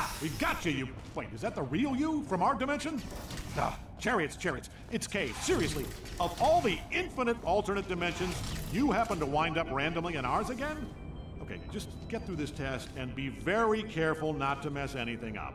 Ha! We got you, you. Wait, is that the real you from our dimension? Ah, chariots, chariots. It's K. Seriously, of all the infinite alternate dimensions, you happen to wind up randomly in ours again? Okay, just get through this test and be very careful not to mess anything up.